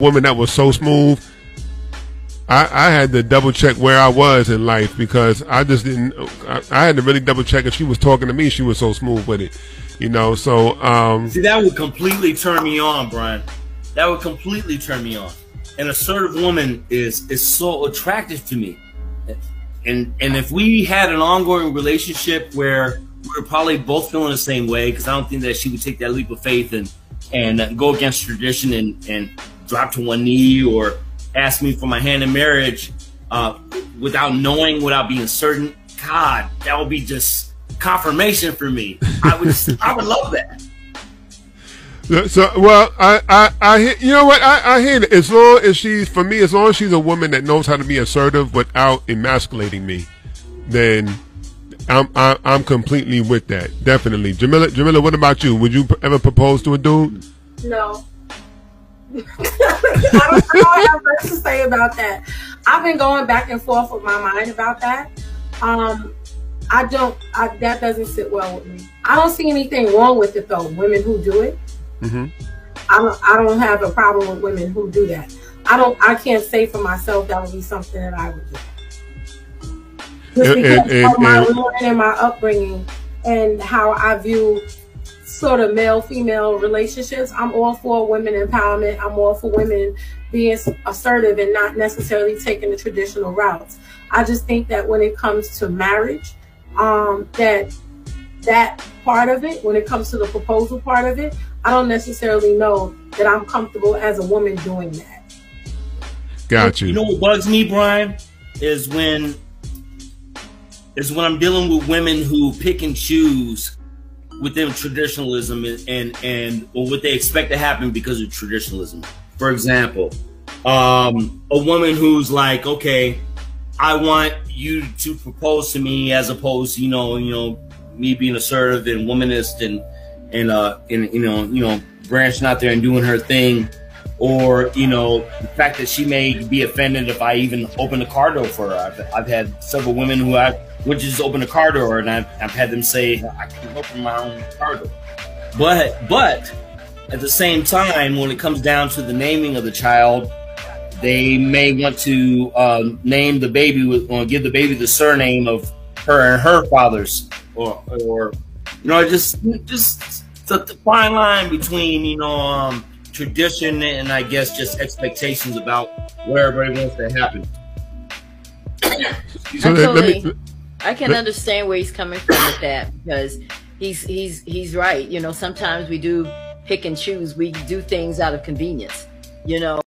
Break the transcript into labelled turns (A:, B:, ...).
A: woman that was so smooth. I, I had to double check where I was in life because I just didn't. I, I had to really double check if she was talking to me. She was so smooth with it, you know. So um,
B: see, that would completely turn me on, Brian. That would completely turn me on. An assertive woman is is so attractive to me, and and if we had an ongoing relationship where we are probably both feeling the same way, because I don't think that she would take that leap of faith and and go against tradition and and drop to one knee or ask me for my hand in marriage uh, without knowing, without being certain, God, that would be just confirmation for me. I would, I would love that.
A: So well, I I, I you know what I, I hear it. As long as she's for me, as long as she's a woman that knows how to be assertive without emasculating me, then I'm I, am i am completely with that. Definitely, Jamila. Jamila, what about you? Would you ever propose to a dude?
C: No. I, don't, I don't have much to say about that. I've been going back and forth with my mind about that. Um, I don't. I, that doesn't sit well with me. I don't see anything wrong with it though. Women who do it. Mm-hmm. I don't. I don't have a problem with women who do that. I don't. I can't say for myself that would be something that I would do. Just because and, and, of my learning and my upbringing and how I view sort of male female relationships. I'm all for women empowerment. I'm all for women being assertive and not necessarily taking the traditional routes. I just think that when it comes to marriage, um, that that part of it, when it comes to the proposal part of it, I don't necessarily know that I'm comfortable as a woman doing that.
A: Got you.
B: You know what bugs me, Brian, is when is when I'm dealing with women who pick and choose within traditionalism and, and and or what they expect to happen because of traditionalism. For example, um, a woman who's like, okay, I want you to propose to me as opposed to you know you know me being assertive and womanist and and uh and you know you know branching out there and doing her thing or you know the fact that she may be offended if I even open the car door for her. I've, I've had several women who I would just open the car door, and I've, I've had them say I can open my own car door. But but at the same time, when it comes down to the naming of the child, they may want to uh, name the baby with, or give the baby the surname of her and her father's, or or you know just just the fine line between you know um, tradition and I guess just expectations about where everybody wants to happen.
D: so let me I can understand where he's coming from with that because he's he's he's right. You know, sometimes we do pick and choose. We do things out of convenience. You know.